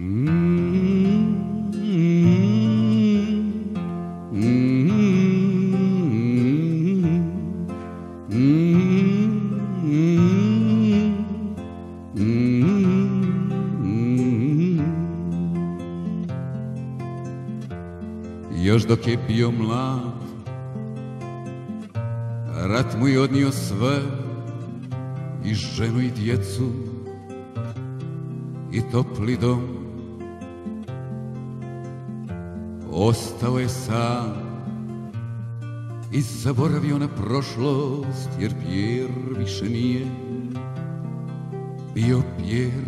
Još dok je bio mlad Rat mu je odnio sve I ženu i djecu I topli dom Ostao je sam I zaboravio na prošlost Jer Pjer više nije Bio Pjer.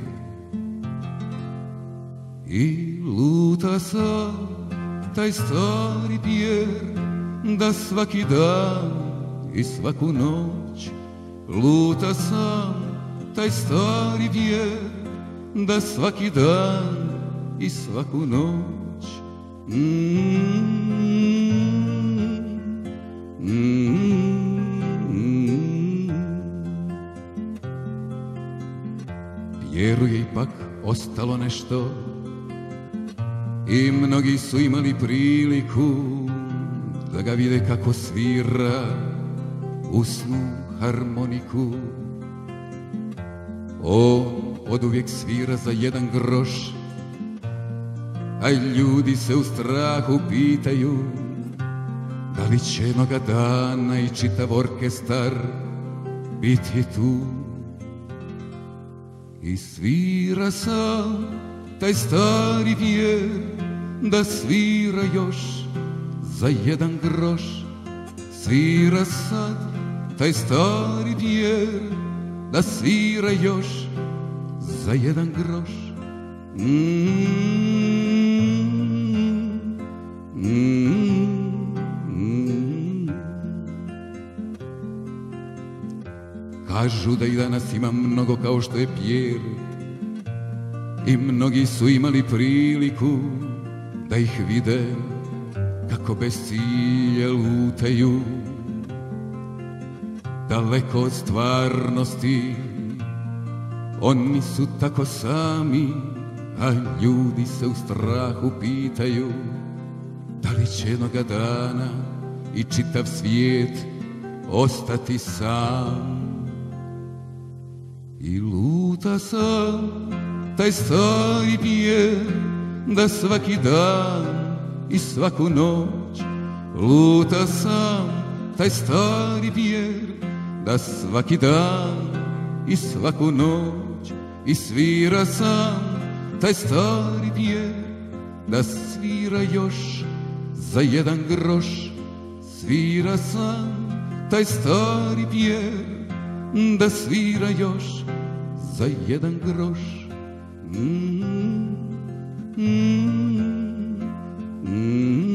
I luta sam taj stari pjer da svaki dan i svaku noć luta sam taj stari pjer da svaki dan i svaku noć Pjeru je ipak ostalo nešto i mnogi su imali priliku da ga vide kako svira usnu harmoniku. On od uvijek svira za jedan groš, a ljudi se u strahu pitaju da li će jednoga dana i čitav orkestar biti tu. I svira sam taj stari vjer da svira još za jedan groš svira sad taj stari vjer da svira još za jedan groš mm. Kažu da i danas ima mnogo kao što je Pjer. I mnogi su imali priliku da ih vide kako bez cilje lutaju daleko od stvarnosti oni su tako sami a ljudi se u strahu pitaju da li će jednoga dana i čitav svijet ostati sam? I luta sam taj stari pije da svaki dan i svaku noć luta sam taj stari pije da svaki dan i svaku noć i svira sam taj stari pije da svira još za jedan groš svira sam taj stari pjer Da svira još za jedan groš mm, mm, mm. mm.